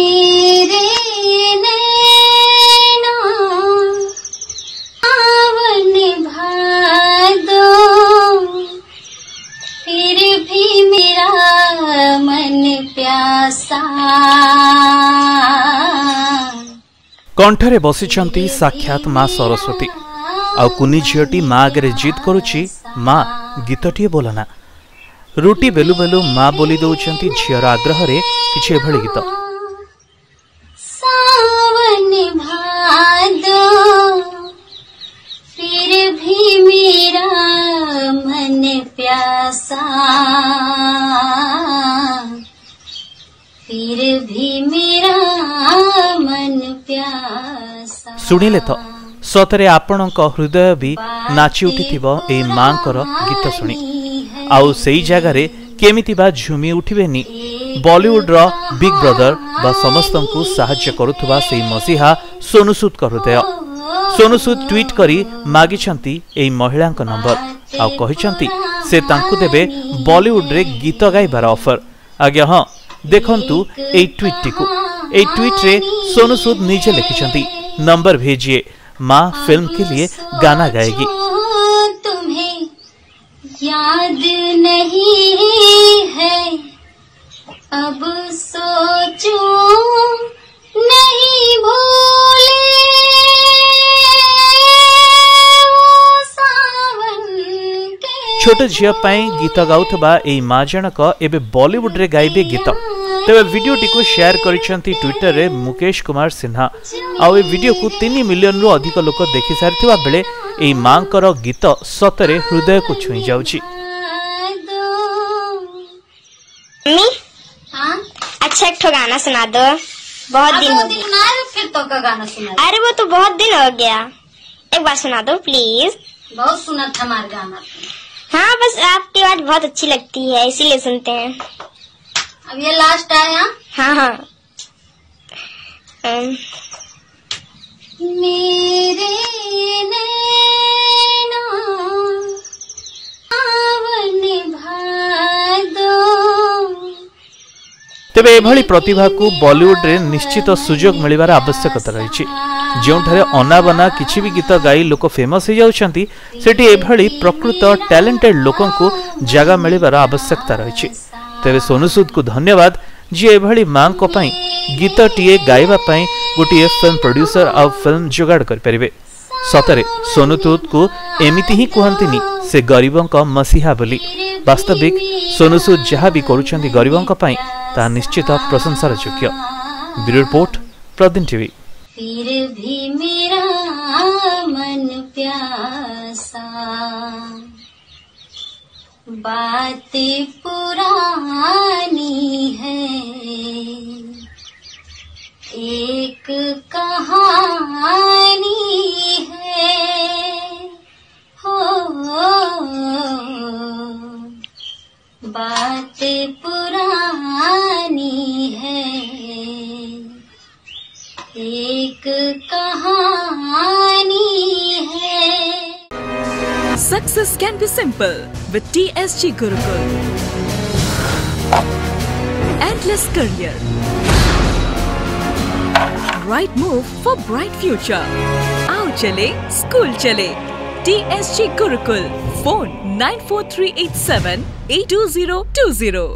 କଣ୍ଠରେ ବସିଛନ୍ତି ସାକ୍ଷାତ ମା ସରସ୍ୱତୀ ଆଉ କୁନି ଝିଅଟି ମା ଆଗରେ ଜିଦ୍ କରୁଛି ମା ଗୀତଟିଏ ବୋଲନା ରୁଟି ବେଲୁ ବେଲୁ ମା ବୋଲି ଦେଉଛନ୍ତି ଝିଅର ଆଗ୍ରହରେ କିଛି ଏଭଳି ଗୀତ ଶୁଣିଲେ ତ ସତରେ ଆପଣଙ୍କ ହୃଦୟ ବି ନାଚି ଉଠିଥିବ ଏଇ ମାଙ୍କର ଗୀତ ଶୁଣି ଆଉ ସେଇ ଜାଗାରେ କେମିତି ବା ଝୁମି ଉଠିବେନି ବଲିଉଡ଼ର ବିଗ୍ ବ୍ରଦର ବା ସମସ୍ତଙ୍କୁ ସାହାଯ୍ୟ କରୁଥିବା ସେଇ ମସିହା ସୋନୁସୁଦଙ୍କ ହୃଦୟ ସୋନୁସୁଦ ଟ୍ୱିଟ୍ କରି ମାଗିଛନ୍ତି ଏହି ମହିଳାଙ୍କ ନମ୍ବର ଆଉ କହିଛନ୍ତି से देवे बलीउड्रे गीत गायबार अफर आज्ञा हाँ देखु ये हाँ, हाँ, हाँ, सोनू सूद निजे लिखिं नंबर भेजिए माँ फिल्म के लिए गाना गाएगी ছোট ঝিও পাই গীত গাউথবা এই মা জনক এবে বলিউডরে গাইবে গীত তবে ভিডিওটিকে সেয়ার করেছেন ট্বিটরে মুকেশ কুমার সিনহা আউ এই ভিডিওকে তিন মিলিয়নরু অধিক লোক দেখি সারি বেড়ে এই মাঙ্কর গীত সতরে হৃদয়কু ছুঁই যাচ্ছি अच्छा एक ठो गाना सुना दो बहुत दिन हो गया फिर तो हाँ बस आपकी आवाज बहुत अच्छी लगती है इसीलिए सुनते हैं अब ये लास्ट आया हाँ हाँ हाँ मेरे ତେବେ ଏଭଳି ପ୍ରତିଭାକୁ ବଲିଉଡରେ ନିଶ୍ଚିତ ସୁଯୋଗ ମିଳିବାର ଆବଶ୍ୟକତା ରହିଛି ଯେଉଁଠାରେ ଅନାବନା କିଛି ବି ଗୀତ ଗାଇ ଲୋକ ଫେମସ୍ ହୋଇଯାଉଛନ୍ତି ସେଠି ଏଭଳି ପ୍ରକୃତ ଟ୍ୟାଲେଣ୍ଟେଡ୍ ଲୋକଙ୍କୁ ଜାଗା ମିଳିବାର ଆବଶ୍ୟକତା ରହିଛି ତେବେ ସୋନୁ ସୁଦକୁ ଧନ୍ୟବାଦ ଯିଏ ଏଭଳି ମାଙ୍କ ପାଇଁ ଗୀତଟିଏ ଗାଇବା ପାଇଁ ଗୋଟିଏ ଫିଲ୍ମ ପ୍ରଡ୍ୟୁସର ଆଉ ଫିଲ୍ମ ଯୋଗାଡ଼ କରିପାରିବେ ସତରେ ସୋନୁ ସୁଦକୁ ଏମିତି ହିଁ କୁହନ୍ତିନି ସେ ଗରିବଙ୍କ ମସିହା ବୋଲି ବାସ୍ତବିକ ସୋନୁ ସୁଦ ଯାହା ବି କରୁଛନ୍ତି ଗରିବଙ୍କ ପାଇଁ ତାହା ନିଶ୍ଚିତ ପ୍ରଶଂସାର ଯୋଗ୍ୟ ବ୍ୟୁରୋ ରିପୋର୍ଟ ପ୍ରଦୀନ ଟିଭି फिर भी मेरा मन प्यासा बात पुरानी है एक कहानी है success can be simple with T S G Gurukul endless career right move for bright future आओ चले स्कूल चले T S G Gurukul phone nine four three eight seven eight two zero two zero